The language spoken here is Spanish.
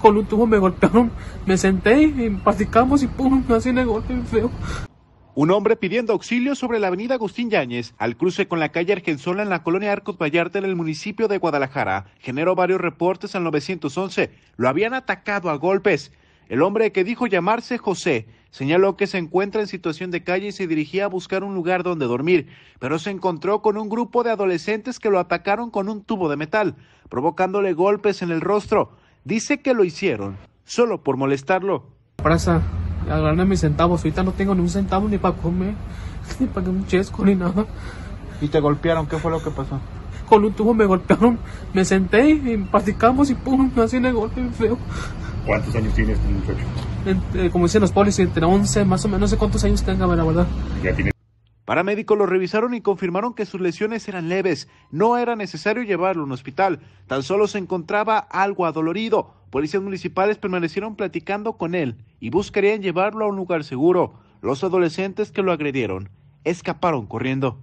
con un tubo me golpearon, me senté y platicamos y pum, así de golpe feo. Un hombre pidiendo auxilio sobre la avenida Agustín Yáñez, al cruce con la calle Argensola en la colonia Arcos Vallarta en el municipio de Guadalajara, generó varios reportes al 911. Lo habían atacado a golpes. El hombre que dijo llamarse José señaló que se encuentra en situación de calle y se dirigía a buscar un lugar donde dormir, pero se encontró con un grupo de adolescentes que lo atacaron con un tubo de metal, provocándole golpes en el rostro. Dice que lo hicieron solo por molestarlo. Prasa, agarrarme mis centavos, ahorita no tengo ni un centavo ni para comer, ni para un chesco ni nada. ¿Y te golpearon? ¿Qué fue lo que pasó? Con un tubo me golpearon, me senté y platicamos y pum, así de golpe feo. ¿Cuántos años tiene este muchacho? Eh, como dicen los polis, entre 11, más o menos, no sé cuántos años tenga, la verdad. Ya tiene Paramédicos lo revisaron y confirmaron que sus lesiones eran leves. No era necesario llevarlo a un hospital. Tan solo se encontraba algo adolorido. Policías municipales permanecieron platicando con él y buscarían llevarlo a un lugar seguro. Los adolescentes que lo agredieron escaparon corriendo.